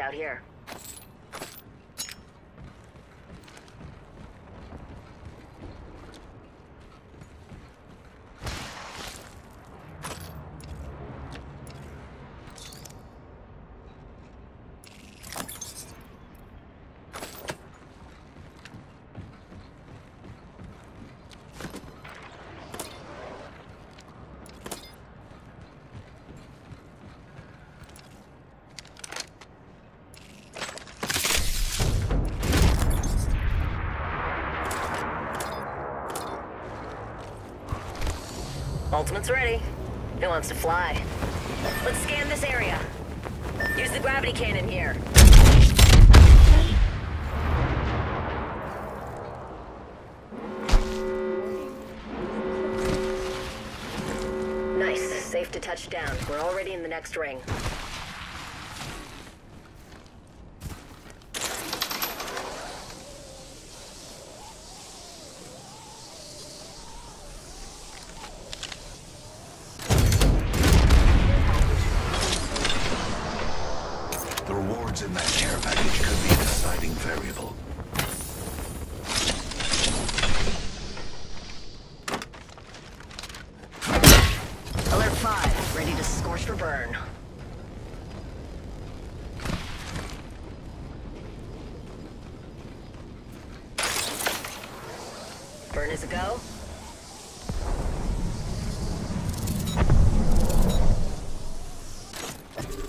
out here. Ultimate's ready. Who wants to fly? Let's scan this area. Use the gravity cannon here. Nice. Safe to touch down. We're already in the next ring. The rewards in that care package could be deciding variable. Alert 5, ready to scorch for burn. Burn is a go.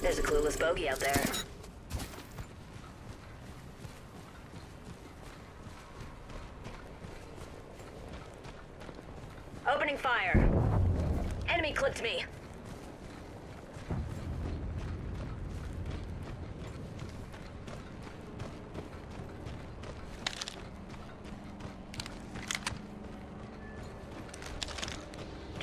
There's a clueless bogey out there. Opening fire. Enemy clipped me.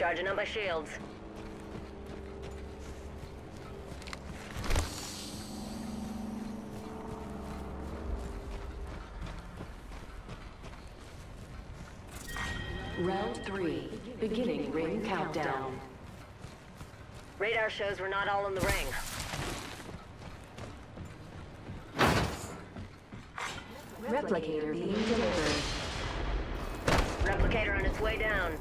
Charging up my shields. Round three, beginning ring countdown. Radar shows we're not all in the ring. Replicator being delivered. Replicator on its way down.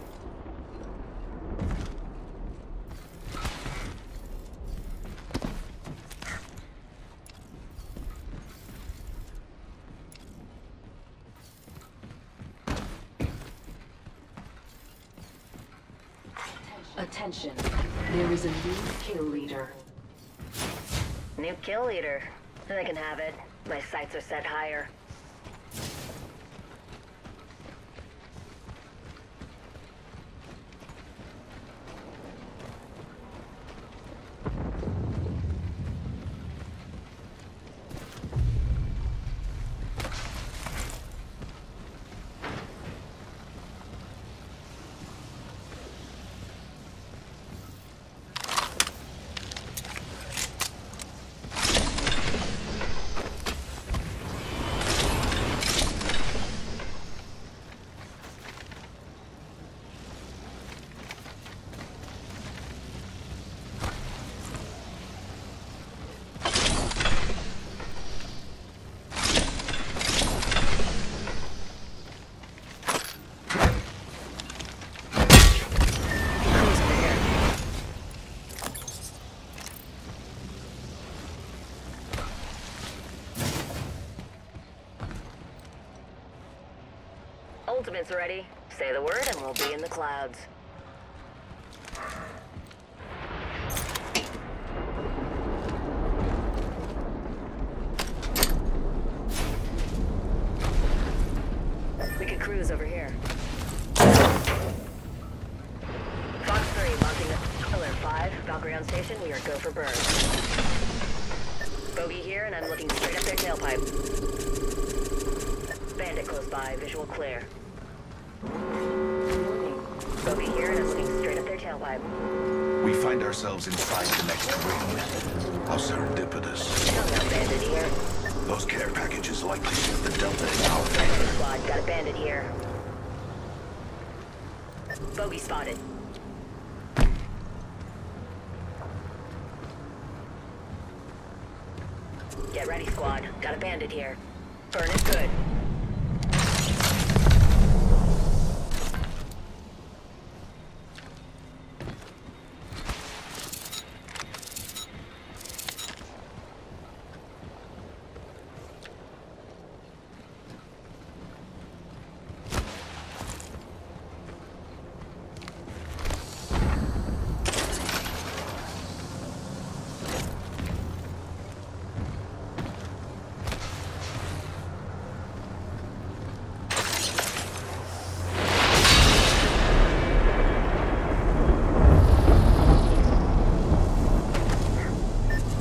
Attention, there is a new kill leader. New kill leader. They can have it. My sights are set higher. Who's there? Ultimate's ready. Say the word and we'll be in the clouds. We could cruise over here. Fox 3, launching the Alert 5, Valkyrie on station, we are go for burn. Bogey here, and I'm looking straight up their tailpipe. Bandit close by, visual clear. Bogey here, and I'm straight up their tailpipe. We find ourselves inside the next ring. How serendipitous. Know. Those care packages likely shift the delta in our favor. squad, got a bandit here. Bogey spotted. Get ready, squad. Got a bandit here. Burn it good.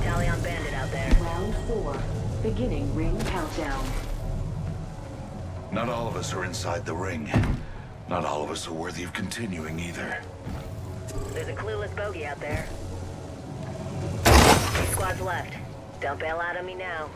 Tally on bandit out there. Round four. Beginning ring countdown. Not all of us are inside the ring. Not all of us are worthy of continuing either. There's a clueless bogey out there. Three squads left. Don't bail out on me now.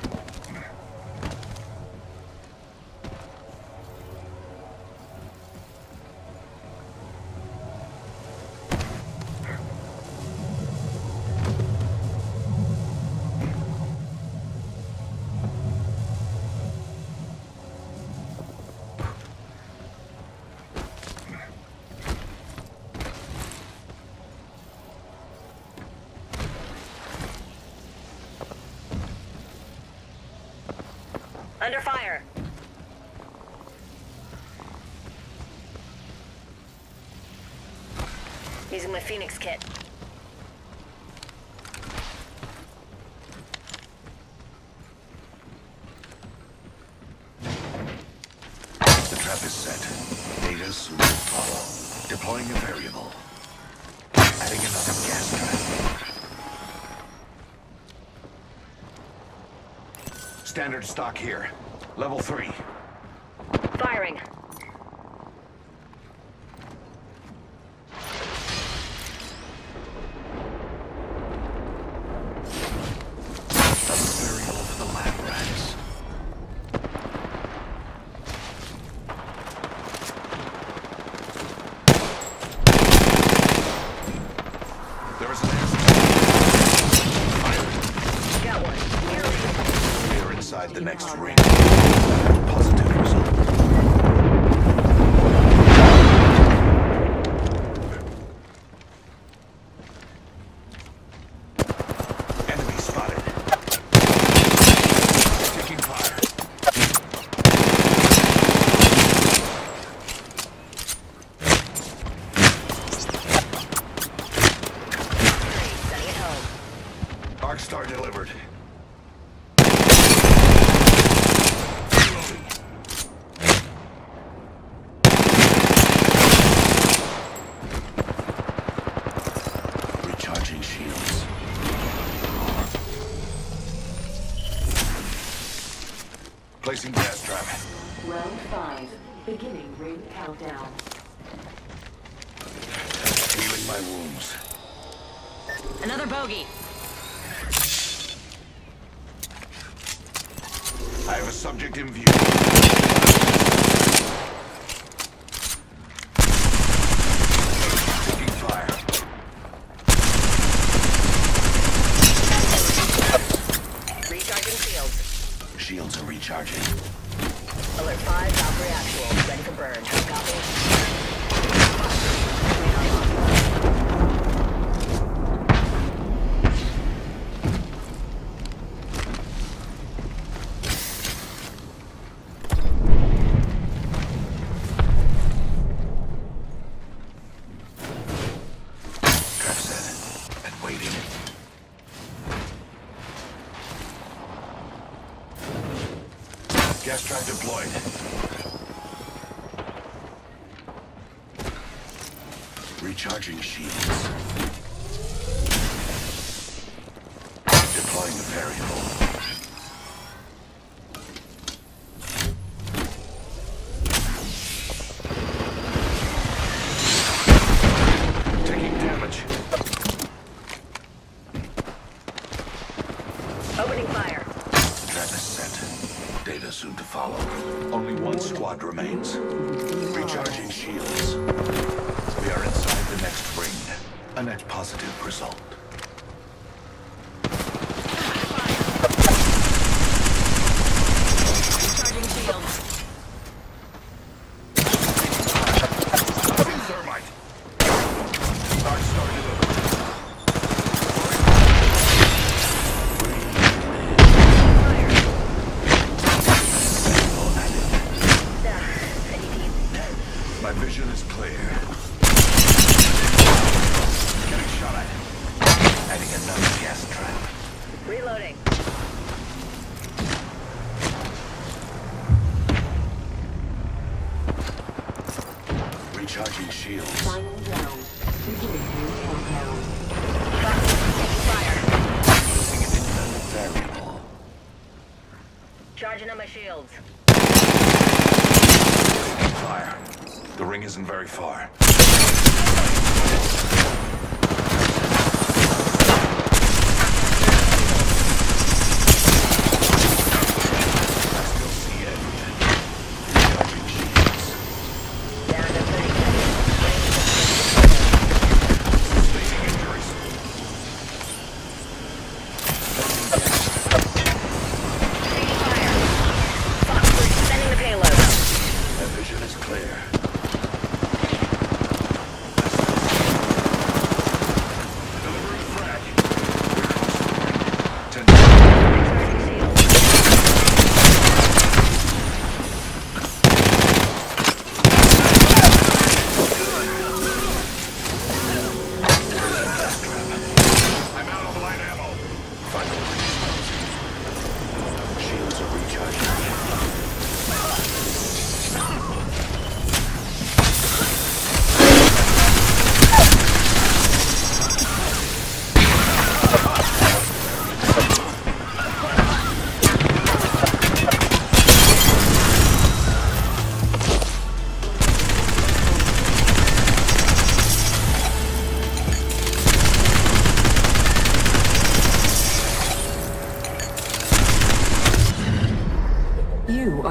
Under fire. Using my Phoenix kit. The trap is set. Data soon will follow. Deploying a variable. Adding another gas trap. Standard stock here. Level 3. Countdown. Healing my wounds. Another bogey. I have a subject in view. Taking fire. Recharging shields. Shields are recharging. Alert 5, Valkyrie actual. Ready for burn. Copy. Deployed. Recharging shields. Deploying a variable. Opening fire. Trap is set. Data soon to follow. Only one squad remains. Recharging shields. We are inside the next ring. A net positive result. Recharging shields. Final round. Beginning new countdown. Fire. Using an infinite variable. Charging on my shields. Fire. The ring isn't very far.